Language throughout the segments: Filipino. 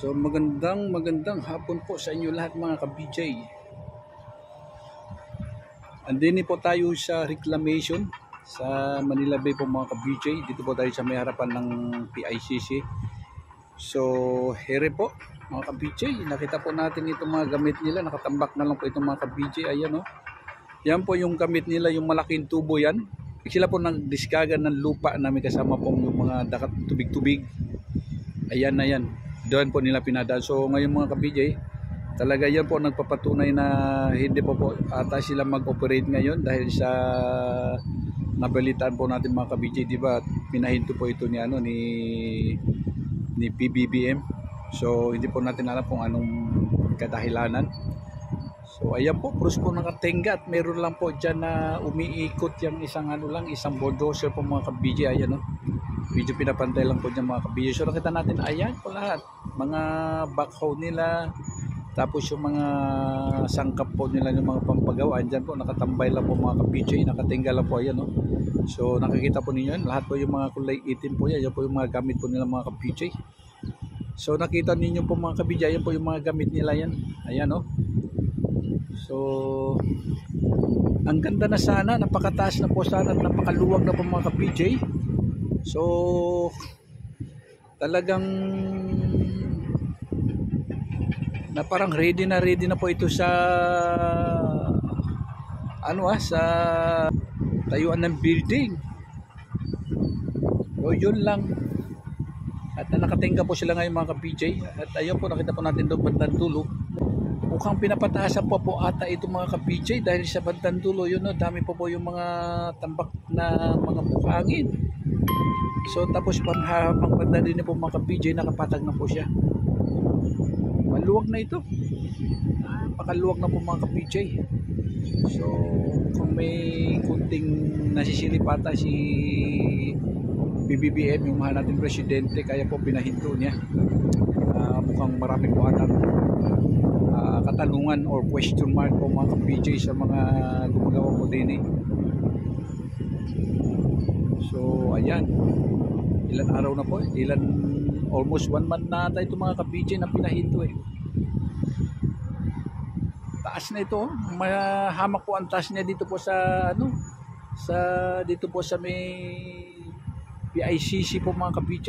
So magandang magandang hapon po sa inyo lahat mga ka-BJ. Andini po tayo sa reclamation sa Manila Bay po mga ka-BJ. Dito po tayo sa may harapan ng PICC. So here po mga ka-BJ. Nakita po natin itong mga gamit nila. Nakatambak na lang po itong mga ka-BJ. Ayan o. Oh. Yan po yung gamit nila, yung malaking tubo yan. Sila po nagdiskaga ng lupa na may kasama pong yung mga dakat tubig-tubig. Ayan na yan doon po nila pinadaan. So ngayon mga ka-BJ, talaga yan po nagpapatunay na hindi po po ata sila mag-operate ngayon dahil sa nabalitaan po natin mga ka-BJ, di ba? Pinahinto po ito ni ano ni ni PBBM. So hindi po natin alam kung anong kadahilanan. So ayan po, krus po nakatenga at meron lang po dyan na umiikot yung isang ano lang, isang bulldozer po mga ka-BJ. Ayan no. Video pinapantay lang po dyan mga ka-BJ. So nakita natin, ayan po lahat mga backhoe nila tapos yung mga sangkap po nila ng mga pampagawa andyan po nakatambay lang po mga ka-PJ nakatingga lang po ayan no? so nakikita po ninyo yan lahat po yung mga kulay itim po yan yan po yung mga gamit po nila mga ka-PJ so nakita ninyo po mga ka-PJ yan po yung mga gamit nila yan ayan no? So ang ganda na sana napakataas na po sana napakaluwag na po mga ka-PJ so talagang na parang ready na ready na po ito sa ano ah sa tayuan ng building. O yun lang. At nakatingga po sila ngayon mga ka-PJ at ayun po nakita po natin doon bandang dulo. Mukhang pinapataasan po po ata ito mga ka-PJ dahil sa bandang dulo yun no, dami po po yung mga tambak na mga buhangin so tapos pang, pang banda din po mga ka-PJ nakapatag na po siya maluwag na ito. Pakaluwag na po mga ka-PJ so kung may kunting nasisilip ata si BBBM yung mahal natin presidente kaya po pinahinto niya. Uh, mukhang marami po ata uh, katanungan or question mark po mga ka-PJ sa mga gumagawa po din eh. so ayan ilan araw na po ilan almost one month na ata ito mga ka-BJ na pinahinto eh. Taas na ito oh. mahamak po ang taas niya dito po sa ano sa dito po sa may PICC po mga ka-BJ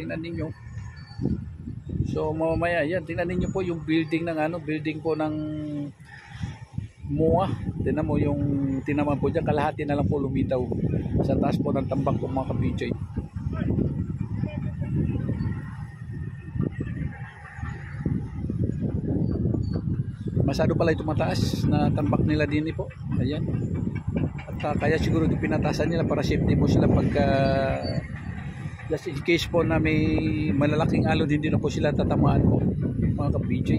tingnan ninyo. So mamaya yan. Tingnan ninyo po yung building ng ano building po ng MOA tingnan mo yung tinaman po dyan kalahati na lang po lumitaw sa taas po ng tambak po mga ka-BJ masyado pala ito mataas na tambak nila din po. Ayan. At uh, kaya siguro pinatasan nila para safety po sila pagka just in case po na may malalaking alon hindi na po sila tatamaan po mga ka-BJ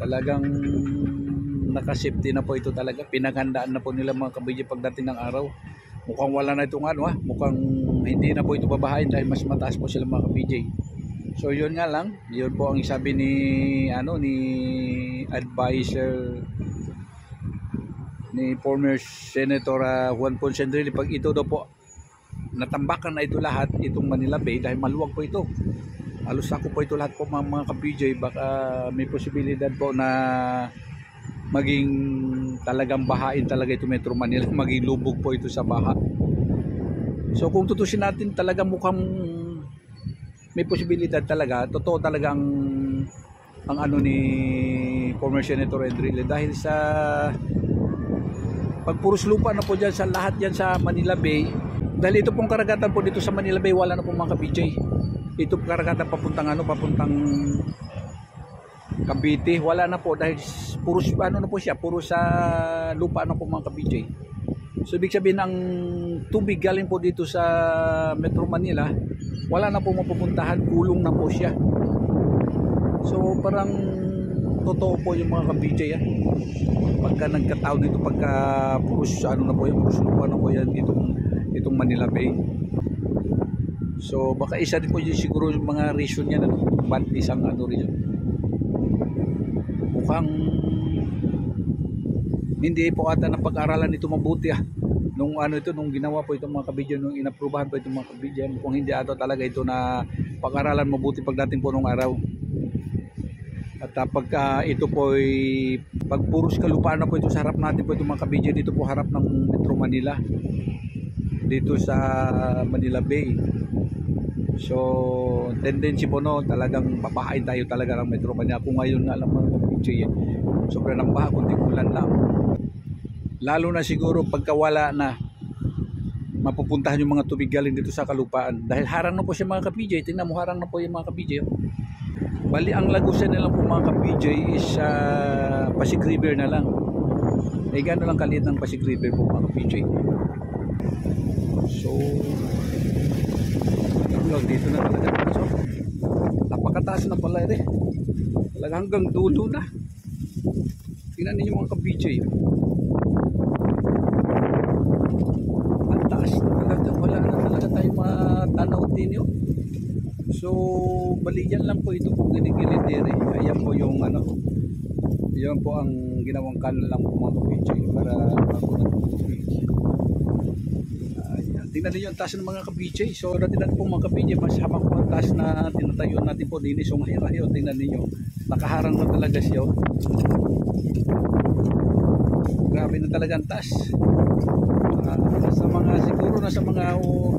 talagang nakasafety na po ito talaga. Pinaghandaan na po nila mga ka-BJ pagdating ng araw. Mukhang wala na itong ano ha mukhang hindi na po ito babahain dahil mas mataas po sila mga ka-BJ So yun nga lang, yun po ang isabi ni ano ni advisor ni former Senator uh, Juan Ponce Enrile pag ito daw po natambakan na ito lahat itong Manila Bay dahil maluwag po ito. Halos ako po ito lahat po mga, mga ka-BJ baka may posibilidad po na maging talagang bahain talaga ito Metro Manila, maging lubog po ito sa baha. So kung tutusin natin talaga mukhang may posibilidad talaga, totoo talaga ang ang ano ni former Senator Enrile dahil sa pagpuros lupa na po dyan sa lahat yan sa Manila Bay dahil ito pong karagatan po dito sa Manila Bay wala na pong mga ka-BJ ito karagatan papuntang ano papuntang Cavite wala na po dahil puros ano na po siya puro sa lupa na po mga ka-BJ so ibig sabihin ang tubig galing po dito sa Metro Manila wala na po mapupuntahan, kulong na po siya. So parang totoo po yung mga ka-BJ yan. Pagka nagkataon dito, pagka puros, ano na po yan, puros lupa na po yan itong, itong Manila Bay. So baka isa din po yung siguro yung mga reason yan, ano, isang ano rin Mukhang hindi po ata ng pag-aralan ito mabuti ah nung ano ito, nung ginawa po itong mga kabidyo, nung inaprubahan po itong mga kabidyo, kung hindi ato talaga ito na pag-aralan mabuti pagdating po nung araw. At uh, pagka ito po ay pagpuros kalupaan na po ito sa harap natin po itong mga kabidyo dito po harap ng Metro Manila dito sa Manila Bay. So, tendency po no, talagang papahain tayo talaga ng Metro Manila. Kung ngayon nga alam mo yan, sobrang ng baha, kunting ulan lang. Lalo na siguro pagkawala na mapupuntahan yung mga tubig galing dito sa kalupaan. Dahil harang na po siya mga ka-PJ. Tingnan mo, harang na po yung mga ka-PJ. Bali, ang lagusan nila po mga ka-PJ is uh, Pasig River na lang. Eh, gano'n lang kaliit ng Pasig River po mga ka-PJ. So, hanggang dito na talaga. So, napakataas na pala eh. Talaga hanggang dulo na. Tingnan ninyo mga ka-PJ. Ang taas na talaga. Wala na talaga tayong matanaw din yun. So, baliyan lang po ito kung ginigilid dire. Ayan po yung ano. Yan po ang ginawang kanan lang po mga ka-PJ para tubig. Ayan. Tingnan niyo ang taas ng mga ka-PJ. So, dati natin po mga ka-PJ, mas habang po ang taas na tinatayo natin po din. So, ngayon, ngayon, tingnan niyo Nakaharang na talaga siya. oh. Grabe na talaga ang taas. Ah, nasa mga siguro nasa mga oh,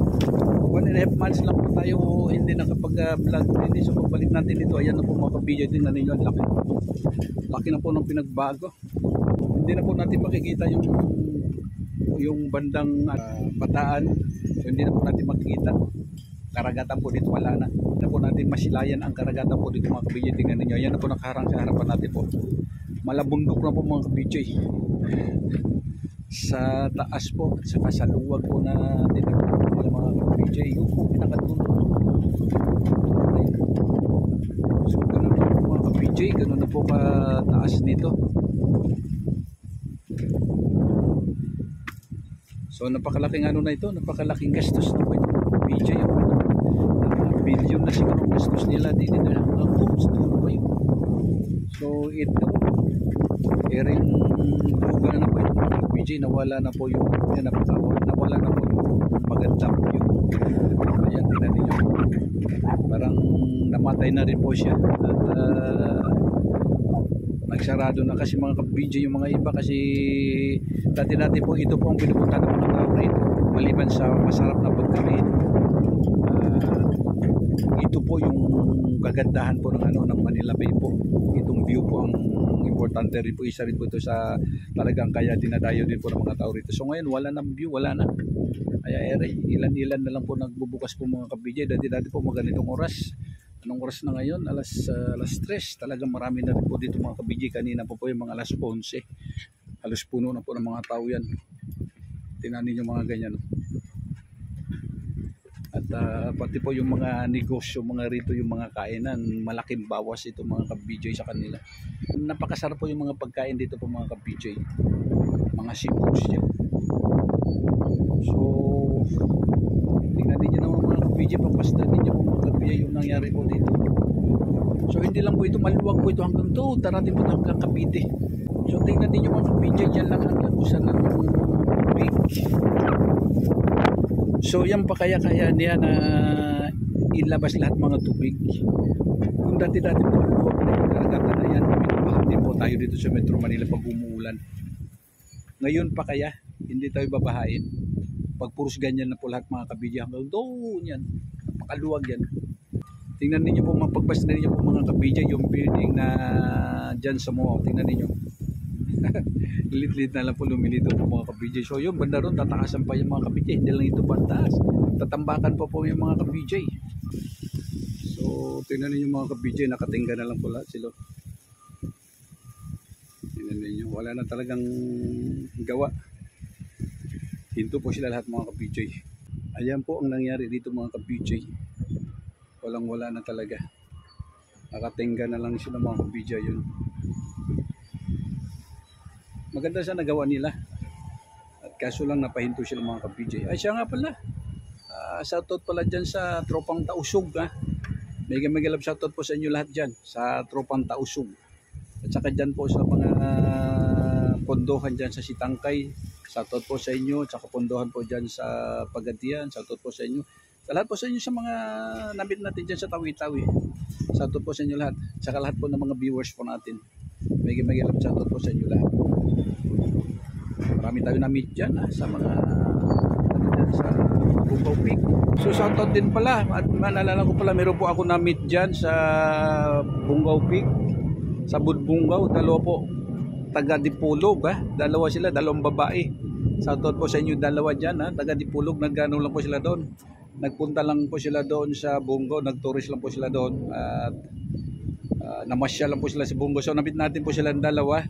one and a half months lang po tayo hindi nakapag-vlog hindi so pagbalik natin dito ayan na po mga kabidyo tingnan ninyo ang laki na laki na po ng pinagbago hindi na po natin makikita yung yung bandang ah, bataan. So hindi na po natin makikita. Karagatan po dito wala na. Hindi po natin masilayan ang karagatan po dito mga kabidyo. Tingnan ninyo. Ayan na po nakaharang sa harapan natin po. Malabundok na po mga kabidyo sa taas po sa luwag po na tinagpuan nila mga PJ yung po pinakatulo so ganun na po mga PJ ganun na po kataas nito so napakalaking ano na ito napakalaking gastos na po ito PJ mga billion na siguro ang gastos nila din na hanggang homes dulo pa yun so ito Ering lugar na po ito PJ, nawala na po yung yan, napakawal, nawala na po yung magandang view. Ayan, tingnan ninyo. Parang namatay na rin po siya. At uh, nagsarado na kasi mga ka-PJ yung mga iba kasi dati-dati po ito po ang pinupunta ng mga tao rito. Maliban sa masarap na pagkain. Uh, ito po yung kagandahan po ng ano ng Manila Bay po. Itong view po ang importante rin po isa rin po ito sa talagang kaya dinadayo din po ng mga tao rito. So ngayon wala nang view, wala na. Kaya ere, ilan-ilan na lang po nagbubukas po mga kabidya. Dati-dati po maganitong oras. Anong oras na ngayon? Alas, uh, alas 3. Talagang marami na rin po dito mga kabidya. Kanina po po yung mga alas 11. Halos puno na po ng mga tao yan. Tinanin yung mga ganyan. At uh, pati po yung mga negosyo, mga rito, yung mga kainan, malaking bawas ito mga ka-BJ sa kanila. Napakasarap po yung mga pagkain dito po mga ka-BJ. Mga seafoods yan. So, tingnan ninyo naman mga ka-BJ, papasdan ninyo po mga ka-BJ yung nangyari po dito. So, hindi lang po ito maluwag po ito hanggang to, darating po hanggang Cavite. So, tingnan ninyo mga ka-BJ, dyan lang ang lagusan ng tubig. So yan pa kaya kaya niya na ilabas lahat mga tubig. Kung dati-dati po po karagatan na yan, binabahan din po tayo dito sa Metro Manila pag umuulan. Ngayon pa kaya, hindi tayo babahain. Pag puros ganyan na po lahat mga kabidya hanggang doon yan. Napakaluwag yan. Tingnan ninyo po, mapagbas na ninyo po mga kabidya yung building na dyan sa mo. Tingnan ninyo. Lit-lit na lang po lumilito po mga kabidya. So yung banda ron, tataasan pa yung mga kabidya. Hindi lang ito bantaas. Tatambakan pa po yung mga kabidya. So tingnan ninyo mga kabidya, nakatingga na lang po lahat sila. Tingnan ninyo, wala na talagang gawa. Hinto po sila lahat mga kabidya. Ayan po ang nangyari dito mga kabidya. Walang wala na talaga. Nakatingga na lang sila mga kabidya yun maganda sa nagawa nila. At kaso lang napahinto sila mga ka-PJ. Ay siya nga pala. Uh, shoutout pala dyan sa tropang tausog ha. Mega mega love shoutout po sa inyo lahat dyan sa tropang tausog. At saka dyan po sa mga kapunduhan dyan sa Sitangkay. Shoutout po sa inyo. Sa kapunduhan po dyan sa Pagadian. Shoutout po sa inyo. Sa lahat po sa inyo sa mga namit natin dyan sa Tawi-Tawi. Shoutout po sa inyo lahat. Saka lahat po ng mga viewers po natin. May may love shoutout po sa inyo lahat. Marami tayo na-meet dyan ha, sa mga ano sa Bungaw Peak. So shoutout din pala. At naalala ko pala meron po ako na-meet dyan sa Bungaw Peak. Sa Budbungaw. Dalawa po taga Dipulog ha. Dalawa sila, dalawang babae. Shoutout po sa inyo dalawa dyan ha. Taga Dipulog, nagano lang po sila doon. Nagpunta lang po sila doon sa Bungo, nagtourist lang po sila doon. At uh, namasyal lang po sila sa Bungo. So nabit natin po sila ng dalawa.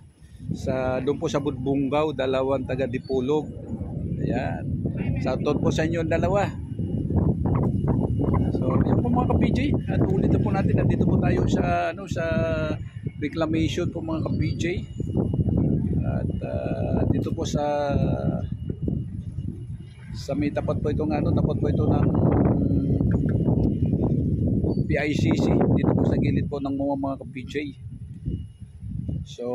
Sa, doon po sa Budbungaw, dalawang taga Dipulog. Ayan. Shoutout po sa inyo ang dalawa. So, yan po mga ka-PJ. At ulit po natin. Nandito po tayo sa, ano, sa reclamation po mga ka-PJ. At ah, dito po sa sa may tapat po itong ano, tapat po ito ng PICC dito po sa gilid po ng mga mga ka-PJ. So,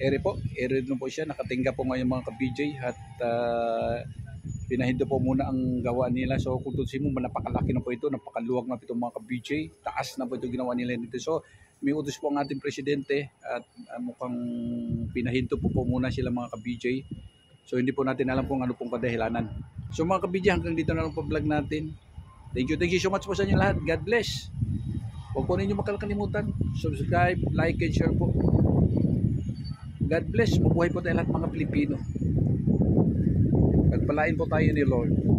ere po, ere din po siya, nakatingga po ngayon mga ka-PJ at uh, pinahindo po muna ang gawa nila. So, kung tutusin mo, napakalaki na po ito, napakaluwag na po itong mga ka-PJ, taas na po ito ginawa nila dito. So, may utos po ang ating presidente at uh, mukhang pinahinto po po muna sila mga ka-BJ. So hindi po natin alam kung ano pong kadahilanan. So mga ka-BJ hanggang dito na lang po vlog natin. Thank you, thank you so much po sa inyo lahat. God bless. Huwag po ninyo makakalimutan. Subscribe, like, and share po. God bless. Mabuhay po tayo lahat mga Pilipino. Pagpalain po tayo ni Lord.